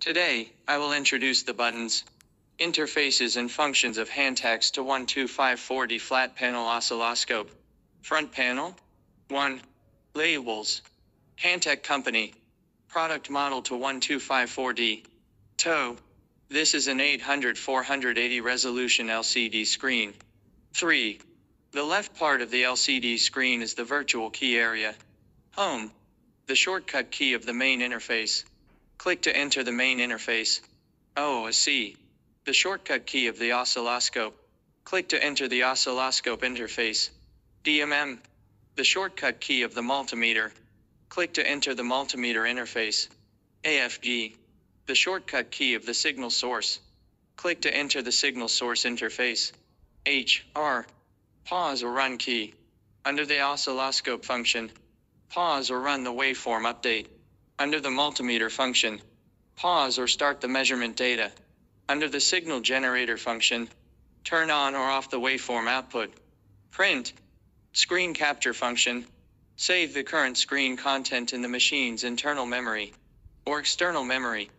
Today, I will introduce the buttons, interfaces and functions of Hantek's TO 1254D flat panel oscilloscope. Front panel 1. Labels. Hantek Company. Product model TO 1254D. Toe. This is an 800 480 resolution LCD screen. 3. The left part of the LCD screen is the virtual key area. Home. The shortcut key of the main interface. Click to enter the main interface. Oh, OSC. The shortcut key of the oscilloscope. Click to enter the oscilloscope interface. DMM. The shortcut key of the multimeter. Click to enter the multimeter interface. AFG. The shortcut key of the signal source. Click to enter the signal source interface. H, R. Pause or run key. Under the oscilloscope function, pause or run the waveform update. Under the multimeter function, pause or start the measurement data. Under the signal generator function, turn on or off the waveform output. Print. Screen capture function. Save the current screen content in the machine's internal memory or external memory.